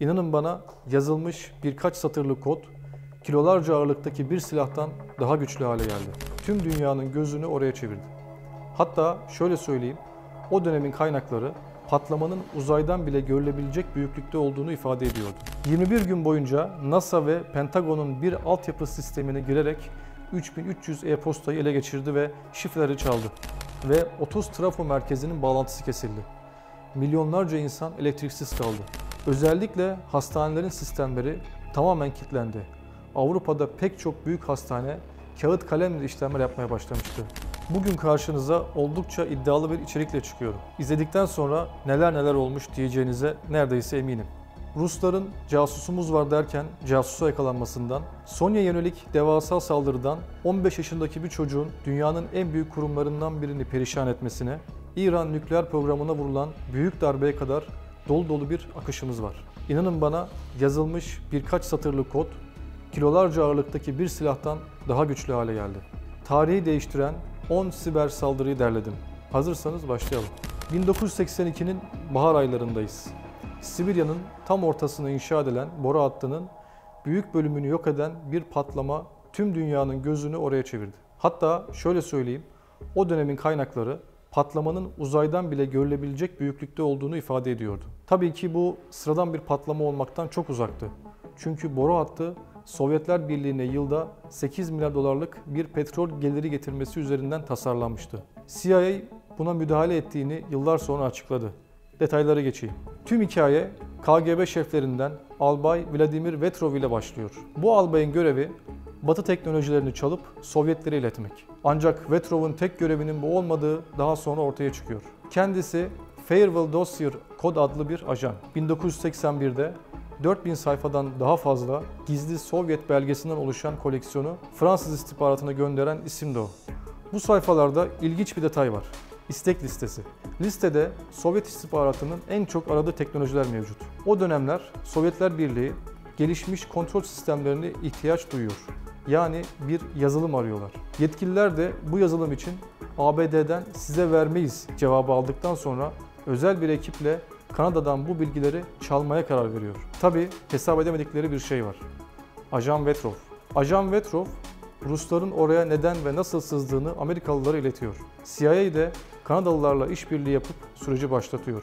İnanın bana yazılmış birkaç satırlık kod kilolarca ağırlıktaki bir silahtan daha güçlü hale geldi. Tüm dünyanın gözünü oraya çevirdi. Hatta şöyle söyleyeyim, o dönemin kaynakları patlamanın uzaydan bile görülebilecek büyüklükte olduğunu ifade ediyordu. 21 gün boyunca NASA ve Pentagon'un bir altyapı sistemine girerek 3300 e-postayı ele geçirdi ve şifreleri çaldı. Ve 30 trafo merkezinin bağlantısı kesildi. Milyonlarca insan elektriksiz kaldı. Özellikle hastanelerin sistemleri tamamen kilitlendi. Avrupa'da pek çok büyük hastane kağıt kalemle işlemler yapmaya başlamıştı. Bugün karşınıza oldukça iddialı bir içerikle çıkıyorum. İzledikten sonra neler neler olmuş diyeceğinize neredeyse eminim. Rusların casusumuz var derken casusa yakalanmasından, Sonya yönelik devasa saldırıdan 15 yaşındaki bir çocuğun dünyanın en büyük kurumlarından birini perişan etmesine, İran nükleer programına vurulan büyük darbeye kadar dolu dolu bir akışımız var. İnanın bana yazılmış birkaç satırlık kod kilolarca ağırlıktaki bir silahtan daha güçlü hale geldi. Tarihi değiştiren 10 siber saldırıyı derledim. Hazırsanız başlayalım. 1982'nin bahar aylarındayız. Sibirya'nın tam ortasına inşa edilen boru hattının büyük bölümünü yok eden bir patlama tüm dünyanın gözünü oraya çevirdi. Hatta şöyle söyleyeyim, o dönemin kaynakları patlamanın uzaydan bile görülebilecek büyüklükte olduğunu ifade ediyordu. Tabii ki bu sıradan bir patlama olmaktan çok uzaktı. Çünkü boru hattı Sovyetler Birliği'ne yılda 8 milyar dolarlık bir petrol geliri getirmesi üzerinden tasarlanmıştı. CIA buna müdahale ettiğini yıllar sonra açıkladı. Detaylara geçeyim. Tüm hikaye KGB şeflerinden Albay Vladimir Vetrov ile başlıyor. Bu albayın görevi Batı teknolojilerini çalıp Sovyetlere iletmek. Ancak Vetrov'un tek görevinin bu olmadığı daha sonra ortaya çıkıyor. Kendisi Farewell Dossier kod adlı bir ajan. 1981'de 4000 sayfadan daha fazla gizli Sovyet belgesinden oluşan koleksiyonu Fransız istihbaratına gönderen isim de o. Bu sayfalarda ilginç bir detay var. İstek listesi. Listede Sovyet istihbaratının en çok aradığı teknolojiler mevcut. O dönemler Sovyetler Birliği gelişmiş kontrol sistemlerine ihtiyaç duyuyor. Yani bir yazılım arıyorlar. Yetkililer de bu yazılım için ABD'den size vermeyiz cevabı aldıktan sonra özel bir ekiple Kanada'dan bu bilgileri çalmaya karar veriyor. Tabi hesap edemedikleri bir şey var. Ajan Vetrov. Ajan Vetrov, Rusların oraya neden ve nasıl sızdığını Amerikalılara iletiyor. CIA de Kanadalılarla işbirliği yapıp süreci başlatıyor.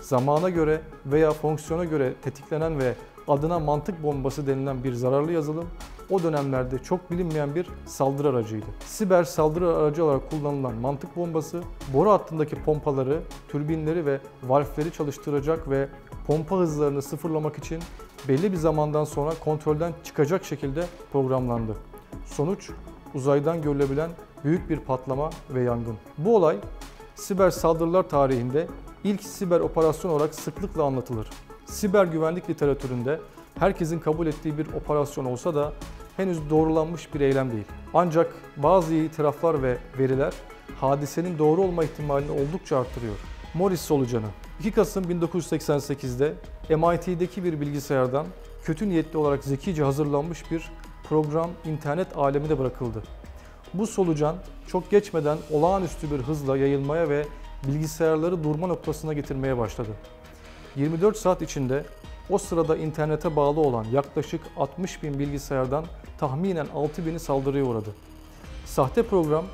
Zamana göre veya fonksiyona göre tetiklenen ve adına mantık bombası denilen bir zararlı yazılım o dönemlerde çok bilinmeyen bir saldırı aracıydı. Siber saldırı aracı olarak kullanılan mantık bombası boru hattındaki pompaları, türbinleri ve valfleri çalıştıracak ve pompa hızlarını sıfırlamak için belli bir zamandan sonra kontrolden çıkacak şekilde programlandı. Sonuç uzaydan görülebilen büyük bir patlama ve yangın. Bu olay siber saldırılar tarihinde ilk siber operasyon olarak sıklıkla anlatılır. Siber güvenlik literatüründe herkesin kabul ettiği bir operasyon olsa da henüz doğrulanmış bir eylem değil. Ancak bazı itiraflar ve veriler hadisenin doğru olma ihtimalini oldukça arttırıyor. Morris solucanı 2 Kasım 1988'de MIT'deki bir bilgisayardan kötü niyetli olarak zekice hazırlanmış bir program internet alemine bırakıldı. Bu solucan çok geçmeden olağanüstü bir hızla yayılmaya ve bilgisayarları durma noktasına getirmeye başladı. 24 saat içinde o sırada internete bağlı olan yaklaşık 60 bin bilgisayardan tahminen 6 bini saldırıya uğradı. Sahte program,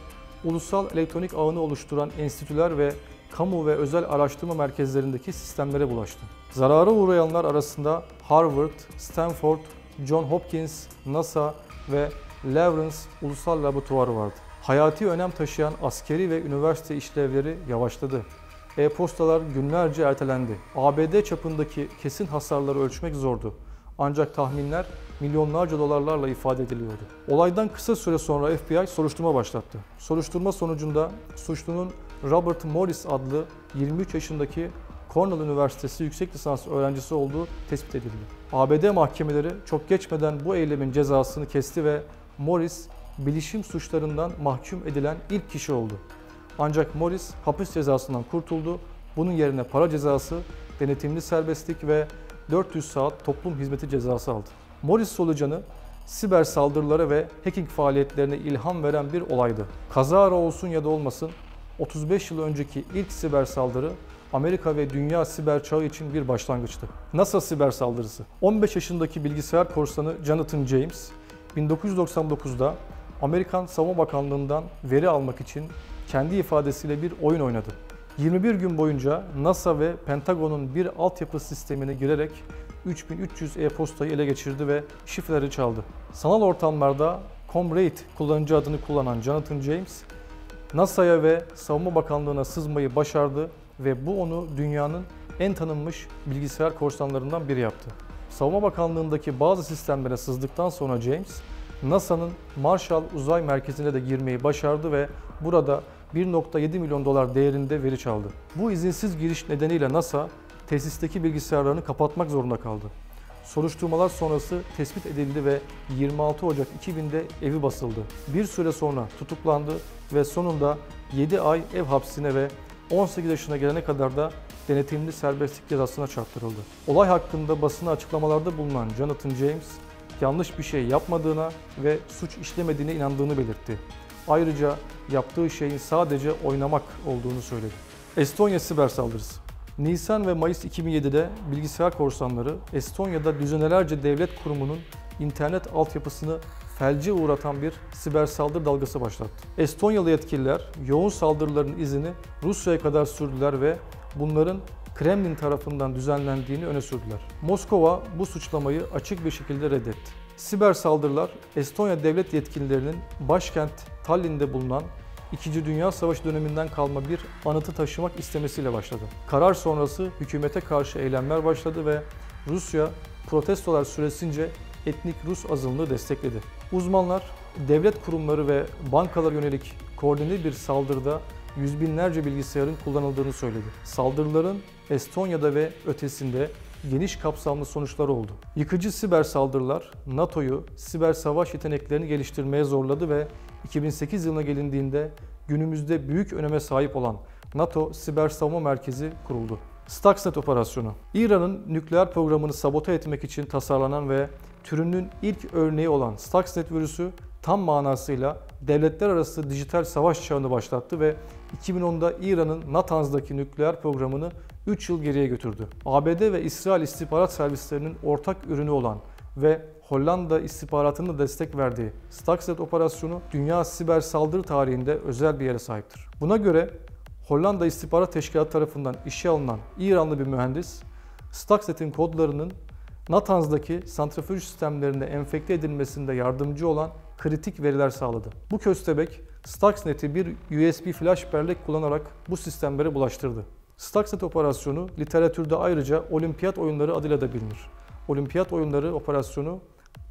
ulusal elektronik ağını oluşturan enstitüler ve kamu ve özel araştırma merkezlerindeki sistemlere bulaştı. Zarara uğrayanlar arasında Harvard, Stanford, John Hopkins, NASA ve Lawrence Ulusal Laboratuvarı vardı. Hayati önem taşıyan askeri ve üniversite işlevleri yavaşladı. E-postalar günlerce ertelendi. ABD çapındaki kesin hasarları ölçmek zordu. Ancak tahminler milyonlarca dolarlarla ifade ediliyordu. Olaydan kısa süre sonra FBI soruşturma başlattı. Soruşturma sonucunda suçlunun Robert Morris adlı 23 yaşındaki Cornell Üniversitesi yüksek lisans öğrencisi olduğu tespit edildi. ABD mahkemeleri çok geçmeden bu eylemin cezasını kesti ve Morris bilişim suçlarından mahkum edilen ilk kişi oldu. Ancak Morris hapis cezasından kurtuldu. Bunun yerine para cezası, denetimli serbestlik ve 400 saat toplum hizmeti cezası aldı. Morris solucanı siber saldırılara ve hacking faaliyetlerine ilham veren bir olaydı. Kazara olsun ya da olmasın 35 yıl önceki ilk siber saldırı Amerika ve dünya siber çağı için bir başlangıçtı. NASA siber saldırısı. 15 yaşındaki bilgisayar korsanı Jonathan James, 1999'da Amerikan Savunma Bakanlığı'ndan veri almak için kendi ifadesiyle bir oyun oynadı. 21 gün boyunca NASA ve Pentagon'un bir altyapı sistemine girerek 3300 e-postayı ele geçirdi ve şifreleri çaldı. Sanal ortamlarda Comrade kullanıcı adını kullanan Jonathan James, NASA'ya ve Savunma Bakanlığı'na sızmayı başardı ve bu onu dünyanın en tanınmış bilgisayar korsanlarından biri yaptı. Savunma Bakanlığı'ndaki bazı sistemlere sızdıktan sonra James, NASA'nın Marshall Uzay Merkezi'ne de girmeyi başardı ve burada 1.7 milyon dolar değerinde veri çaldı. Bu izinsiz giriş nedeniyle NASA tesisteki bilgisayarlarını kapatmak zorunda kaldı. Soruşturmalar sonrası tespit edildi ve 26 Ocak 2000'de evi basıldı. Bir süre sonra tutuklandı ve sonunda 7 ay ev hapsine ve 18 yaşına gelene kadar da denetimli serbestlik cezasına çarptırıldı. Olay hakkında basına açıklamalarda bulunan Jonathan James, yanlış bir şey yapmadığına ve suç işlemediğine inandığını belirtti. Ayrıca yaptığı şeyin sadece oynamak olduğunu söyledi. Estonya siber saldırısı Nisan ve Mayıs 2007'de bilgisayar korsanları Estonya'da düzenelerce devlet kurumunun internet altyapısını felce uğratan bir siber saldırı dalgası başlattı. Estonyalı yetkililer yoğun saldırıların izini Rusya'ya kadar sürdüler ve bunların Kremlin tarafından düzenlendiğini öne sürdüler. Moskova bu suçlamayı açık bir şekilde reddetti. Siber saldırılar Estonya devlet yetkililerinin başkent Tallinn'de bulunan İkinci Dünya Savaşı döneminden kalma bir anıtı taşımak istemesiyle başladı. Karar sonrası hükümete karşı eylemler başladı ve Rusya protestolar süresince etnik Rus azınlığı destekledi. Uzmanlar devlet kurumları ve bankalar yönelik koordineli bir saldırıda yüz binlerce bilgisayarın kullanıldığını söyledi. Saldırıların Estonya'da ve ötesinde geniş kapsamlı sonuçları oldu. Yıkıcı siber saldırılar NATO'yu siber savaş yeteneklerini geliştirmeye zorladı ve 2008 yılına gelindiğinde günümüzde büyük öneme sahip olan NATO Siber Savunma Merkezi kuruldu. Stuxnet operasyonu. İran'ın nükleer programını sabote etmek için tasarlanan ve türünün ilk örneği olan Stuxnet virüsü tam manasıyla devletler arası dijital savaş çağını başlattı ve 2010'da İran'ın Natanz'daki nükleer programını 3 yıl geriye götürdü. ABD ve İsrail istihbarat servislerinin ortak ürünü olan ve Hollanda istihbaratının destek verdiği Stuxnet operasyonu dünya siber saldırı tarihinde özel bir yere sahiptir. Buna göre Hollanda İstihbarat Teşkilatı tarafından işe alınan İranlı bir mühendis, Stuxnet'in kodlarının Natanz'daki santrifüj sistemlerine enfekte edilmesinde yardımcı olan kritik veriler sağladı. Bu köstebek Stuxnet'i bir USB flash bellek kullanarak bu sistemlere bulaştırdı. Stuxnet operasyonu literatürde ayrıca olimpiyat oyunları adıyla da bilinir. Olimpiyat oyunları operasyonu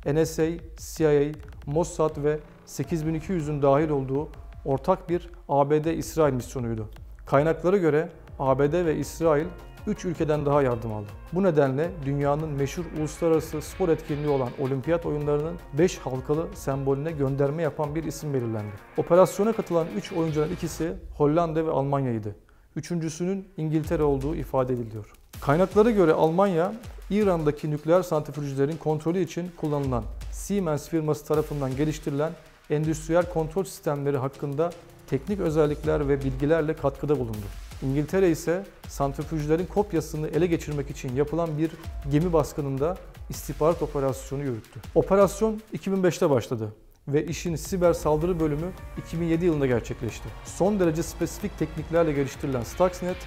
NSA, CIA, Mossad ve 8200'ün dahil olduğu ortak bir ABD-İsrail misyonuydu. Kaynaklara göre ABD ve İsrail 3 ülkeden daha yardım aldı. Bu nedenle dünyanın meşhur uluslararası spor etkinliği olan olimpiyat oyunlarının 5 halkalı sembolüne gönderme yapan bir isim belirlendi. Operasyona katılan 3 oyuncudan ikisi Hollanda ve Almanya'ydı. Üçüncüsünün İngiltere olduğu ifade ediliyor. Kaynaklara göre Almanya, İran'daki nükleer santrifüjlerin kontrolü için kullanılan Siemens firması tarafından geliştirilen endüstriyel kontrol sistemleri hakkında teknik özellikler ve bilgilerle katkıda bulundu. İngiltere ise santrifüjlerin kopyasını ele geçirmek için yapılan bir gemi baskınında istihbarat operasyonu yürüttü. Operasyon 2005'te başladı ve işin siber saldırı bölümü 2007 yılında gerçekleşti. Son derece spesifik tekniklerle geliştirilen Stuxnet,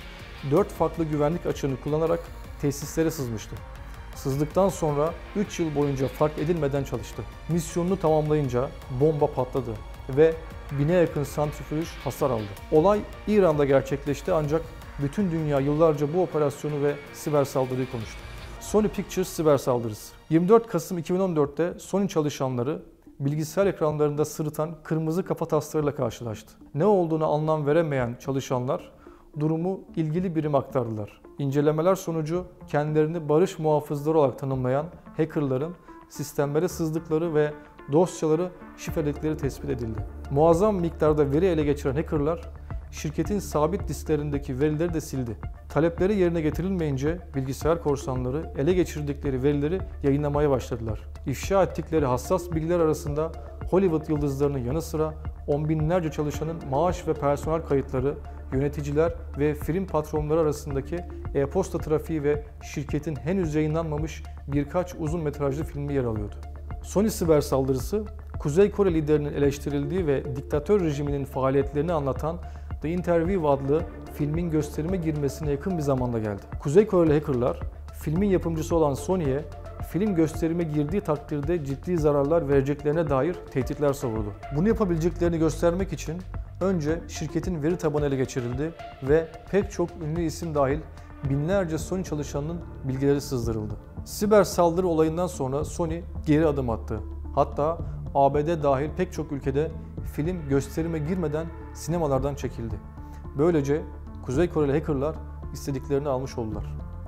4 farklı güvenlik açığını kullanarak tesislere sızmıştı. Sızdıktan sonra 3 yıl boyunca fark edilmeden çalıştı. Misyonunu tamamlayınca bomba patladı ve bine yakın santrifüj hasar aldı. Olay İran'da gerçekleşti ancak bütün dünya yıllarca bu operasyonu ve siber saldırıyı konuştu. Sony Pictures siber saldırısı. 24 Kasım 2014'te Sony çalışanları bilgisayar ekranlarında sırıtan kırmızı kafa taslarıyla karşılaştı. Ne olduğunu anlam veremeyen çalışanlar durumu ilgili birim aktardılar. İncelemeler sonucu kendilerini barış muhafızları olarak tanımlayan hackerların sistemlere sızdıkları ve dosyaları şifreledikleri tespit edildi. Muazzam miktarda veri ele geçiren hackerlar şirketin sabit disklerindeki verileri de sildi. Talepleri yerine getirilmeyince bilgisayar korsanları ele geçirdikleri verileri yayınlamaya başladılar. İfşa ettikleri hassas bilgiler arasında Hollywood yıldızlarının yanı sıra on binlerce çalışanın maaş ve personel kayıtları, yöneticiler ve film patronları arasındaki e-posta trafiği ve şirketin henüz yayınlanmamış birkaç uzun metrajlı filmi yer alıyordu. Sony siber saldırısı, Kuzey Kore liderinin eleştirildiği ve diktatör rejiminin faaliyetlerini anlatan The Interview adlı filmin gösterime girmesine yakın bir zamanda geldi. Kuzey Koreli hackerlar, filmin yapımcısı olan Sony'ye film gösterime girdiği takdirde ciddi zararlar vereceklerine dair tehditler savurdu. Bunu yapabileceklerini göstermek için önce şirketin veri tabanı ele geçirildi ve pek çok ünlü isim dahil binlerce Sony çalışanının bilgileri sızdırıldı. Siber saldırı olayından sonra Sony geri adım attı. Hatta ABD dahil pek çok ülkede film gösterime girmeden sinemalardan çekildi. Böylece Kuzey Koreli hackerlar istediklerini almış oldular.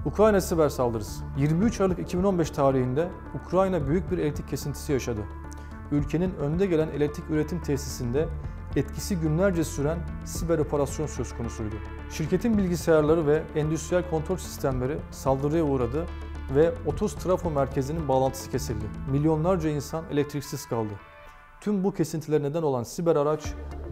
Ukrayna siber saldırısı 23 Aralık 2015 tarihinde Ukrayna büyük bir elektrik kesintisi yaşadı. Ülkenin önde gelen elektrik üretim tesisinde etkisi günlerce süren siber operasyon söz konusuydu. Şirketin bilgisayarları ve endüstriyel kontrol sistemleri saldırıya uğradı ve 30 trafo merkezinin bağlantısı kesildi. Milyonlarca insan elektriksiz kaldı. Tüm bu kesintiler neden olan siber araç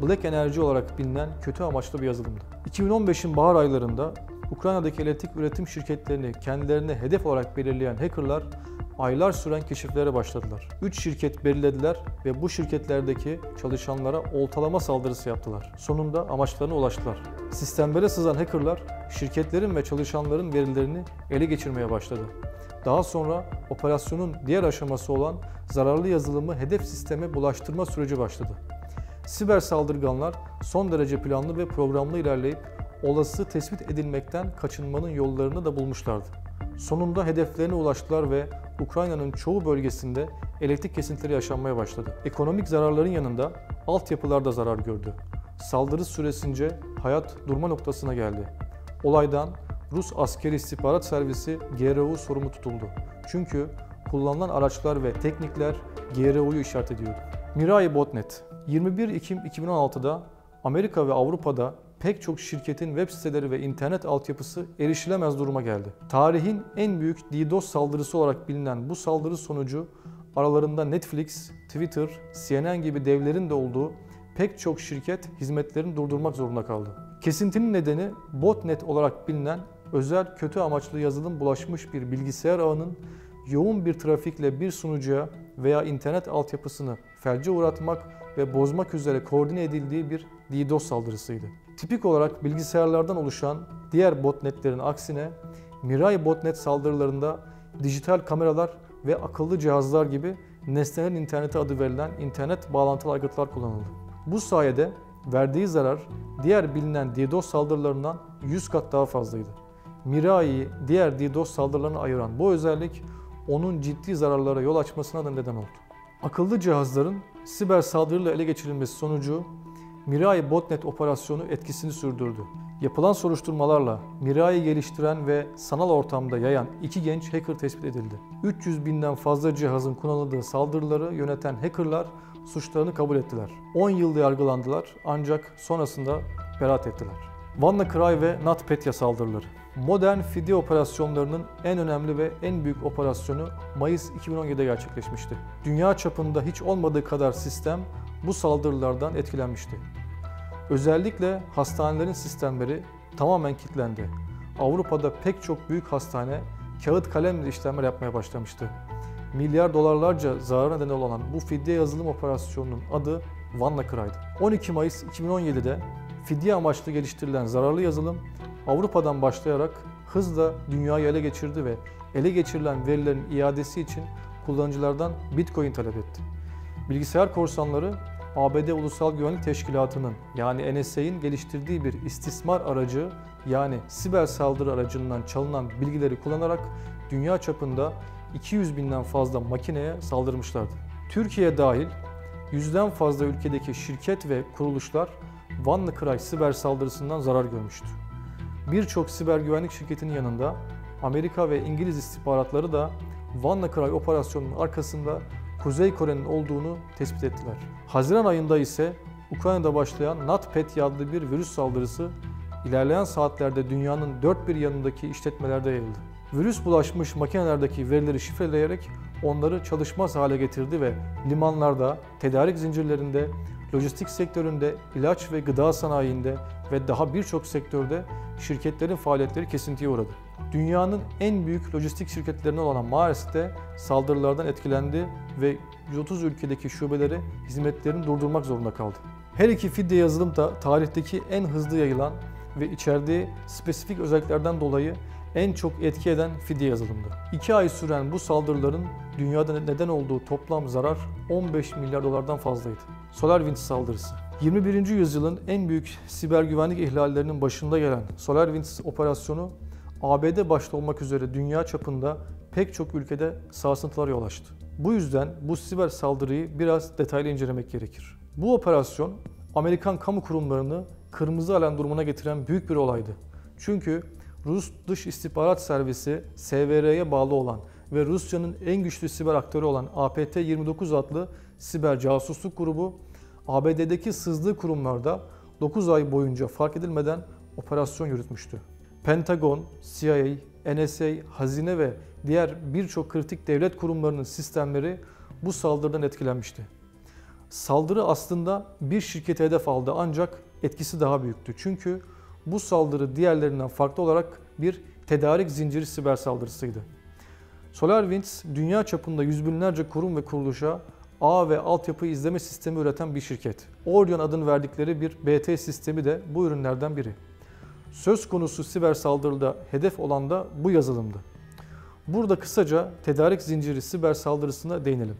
Black Energy olarak bilinen kötü amaçlı bir yazılımdı. 2015'in bahar aylarında Ukrayna'daki elektrik üretim şirketlerini kendilerine hedef olarak belirleyen hackerlar aylar süren keşiflere başladılar. 3 şirket belirlediler ve bu şirketlerdeki çalışanlara oltalama saldırısı yaptılar. Sonunda amaçlarına ulaştılar. Sistemlere sızan hackerlar şirketlerin ve çalışanların verilerini ele geçirmeye başladı. Daha sonra operasyonun diğer aşaması olan zararlı yazılımı hedef sisteme bulaştırma süreci başladı. Siber saldırganlar son derece planlı ve programlı ilerleyip olası tespit edilmekten kaçınmanın yollarını da bulmuşlardı. Sonunda hedeflerine ulaştılar ve Ukrayna'nın çoğu bölgesinde elektrik kesintileri yaşanmaya başladı. Ekonomik zararların yanında altyapılar da zarar gördü. Saldırı süresince hayat durma noktasına geldi. Olaydan Rus Askeri İstihbarat Servisi GRU sorumlu tutuldu. Çünkü kullanılan araçlar ve teknikler GRU'yu işaret ediyordu. Mirai Botnet 21 Ekim 2016'da Amerika ve Avrupa'da pek çok şirketin web siteleri ve internet altyapısı erişilemez duruma geldi. Tarihin en büyük DDoS saldırısı olarak bilinen bu saldırı sonucu aralarında Netflix, Twitter, CNN gibi devlerin de olduğu pek çok şirket hizmetlerini durdurmak zorunda kaldı. Kesintinin nedeni botnet olarak bilinen özel kötü amaçlı yazılım bulaşmış bir bilgisayar ağının yoğun bir trafikle bir sunucuya veya internet altyapısını felce uğratmak ve bozmak üzere koordine edildiği bir DDoS saldırısıydı. Tipik olarak bilgisayarlardan oluşan diğer botnetlerin aksine Mirai botnet saldırılarında dijital kameralar ve akıllı cihazlar gibi nesnelerin interneti adı verilen internet bağlantılı aygıtlar kullanıldı. Bu sayede verdiği zarar diğer bilinen DDoS saldırılarından 100 kat daha fazlaydı. Mirai'yi diğer DDoS saldırılarına ayıran bu özellik onun ciddi zararlara yol açmasına da neden oldu. Akıllı cihazların siber saldırıyla ele geçirilmesi sonucu Mirai botnet operasyonu etkisini sürdürdü. Yapılan soruşturmalarla Mirai'yi geliştiren ve sanal ortamda yayan iki genç hacker tespit edildi. 300 binden fazla cihazın kullanıldığı saldırıları yöneten hackerlar suçlarını kabul ettiler. 10 yılda yargılandılar ancak sonrasında beraat ettiler. WannaCry ve NotPetya saldırıları Modern fidye operasyonlarının en önemli ve en büyük operasyonu Mayıs 2017'de gerçekleşmişti. Dünya çapında hiç olmadığı kadar sistem bu saldırılardan etkilenmişti. Özellikle hastanelerin sistemleri tamamen kilitlendi. Avrupa'da pek çok büyük hastane kağıt kalemle işlemler yapmaya başlamıştı. Milyar dolarlarca zarara neden olan bu fidye yazılım operasyonunun adı WannaCry'dı. 12 Mayıs 2017'de fidye amaçlı geliştirilen zararlı yazılım Avrupa'dan başlayarak hızla dünyayı ele geçirdi ve ele geçirilen verilerin iadesi için kullanıcılardan Bitcoin talep etti. Bilgisayar korsanları ABD Ulusal Güvenlik Teşkilatı'nın yani NSA'in geliştirdiği bir istismar aracı yani siber saldırı aracından çalınan bilgileri kullanarak dünya çapında 200 binden fazla makineye saldırmışlardı. Türkiye dahil yüzden fazla ülkedeki şirket ve kuruluşlar WannaCry siber saldırısından zarar görmüştü. Birçok siber güvenlik şirketinin yanında Amerika ve İngiliz istihbaratları da WannaCry operasyonunun arkasında Kuzey Kore'nin olduğunu tespit ettiler. Haziran ayında ise Ukrayna'da başlayan NotPetya adlı bir virüs saldırısı ilerleyen saatlerde dünyanın dört bir yanındaki işletmelerde yayıldı. Virüs bulaşmış makinelerdeki verileri şifreleyerek onları çalışmaz hale getirdi ve limanlarda, tedarik zincirlerinde, lojistik sektöründe, ilaç ve gıda sanayinde ve daha birçok sektörde şirketlerin faaliyetleri kesintiye uğradı. Dünyanın en büyük lojistik şirketlerinden olan Maersk de saldırılardan etkilendi ve 130 ülkedeki şubeleri hizmetlerini durdurmak zorunda kaldı. Her iki fidye yazılım da tarihteki en hızlı yayılan ve içerdiği spesifik özelliklerden dolayı en çok etki eden fidye yazılımdı. İki ay süren bu saldırıların dünyada neden olduğu toplam zarar 15 milyar dolardan fazlaydı. SolarWinds saldırısı. 21. yüzyılın en büyük siber güvenlik ihlallerinin başında gelen SolarWinds operasyonu ABD başta olmak üzere dünya çapında pek çok ülkede sarsıntılara yol açtı. Bu yüzden bu siber saldırıyı biraz detaylı incelemek gerekir. Bu operasyon Amerikan kamu kurumlarını kırmızı alarm durumuna getiren büyük bir olaydı. Çünkü Rus Dış İstihbarat Servisi SVR'ye bağlı olan ve Rusya'nın en güçlü siber aktörü olan APT-29 adlı siber casusluk grubu ABD'deki sızdığı kurumlarda 9 ay boyunca fark edilmeden operasyon yürütmüştü. Pentagon, CIA, NSA, hazine ve diğer birçok kritik devlet kurumlarının sistemleri bu saldırıdan etkilenmişti. Saldırı aslında bir şirkete hedef aldı ancak etkisi daha büyüktü. Çünkü bu saldırı diğerlerinden farklı olarak bir tedarik zinciri siber saldırısıydı. SolarWinds dünya çapında yüz binlerce kurum ve kuruluşa ağ ve altyapı izleme sistemi üreten bir şirket. Orion adını verdikleri bir BT sistemi de bu ürünlerden biri. Söz konusu siber saldırıda hedef olan da bu yazılımdı. Burada kısaca tedarik zinciri siber saldırısına değinelim.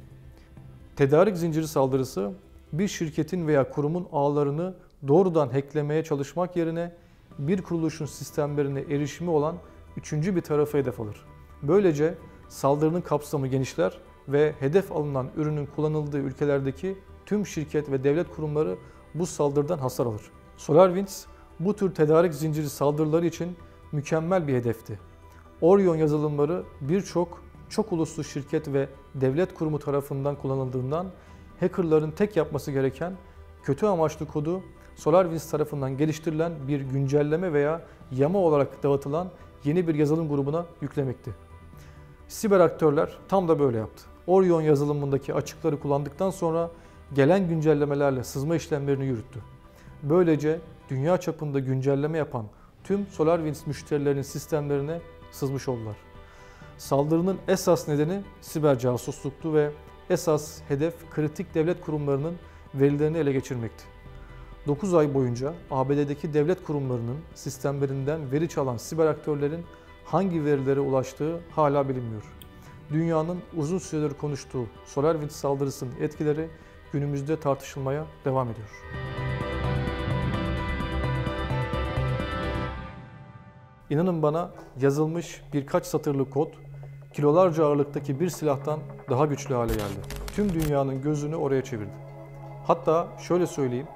Tedarik zinciri saldırısı bir şirketin veya kurumun ağlarını doğrudan hacklemeye çalışmak yerine bir kuruluşun sistemlerine erişimi olan üçüncü bir tarafa hedef alır. Böylece saldırının kapsamı genişler ve hedef alınan ürünün kullanıldığı ülkelerdeki tüm şirket ve devlet kurumları bu saldırıdan hasar alır. SolarWinds bu tür tedarik zinciri saldırıları için mükemmel bir hedefti. Orion yazılımları birçok çok uluslu şirket ve devlet kurumu tarafından kullanıldığından hackerların tek yapması gereken kötü amaçlı kodu SolarWinds tarafından geliştirilen bir güncelleme veya yama olarak dağıtılan yeni bir yazılım grubuna yüklemekti. Siber aktörler tam da böyle yaptı. Orion yazılımındaki açıkları kullandıktan sonra gelen güncellemelerle sızma işlemlerini yürüttü. Böylece dünya çapında güncelleme yapan tüm SolarWinds müşterilerinin sistemlerine sızmış oldular. Saldırının esas nedeni siber casusluktu ve esas hedef kritik devlet kurumlarının verilerini ele geçirmekti. 9 ay boyunca ABD'deki devlet kurumlarının sistemlerinden veri çalan siber aktörlerin hangi verilere ulaştığı hala bilinmiyor. Dünyanın uzun süredir konuştuğu SolarWinds saldırısının etkileri günümüzde tartışılmaya devam ediyor. İnanın bana yazılmış birkaç satırlık kod kilolarca ağırlıktaki bir silahtan daha güçlü hale geldi. Tüm dünyanın gözünü oraya çevirdi. Hatta şöyle söyleyeyim,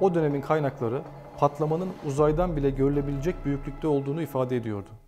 o dönemin kaynakları patlamanın uzaydan bile görülebilecek büyüklükte olduğunu ifade ediyordu.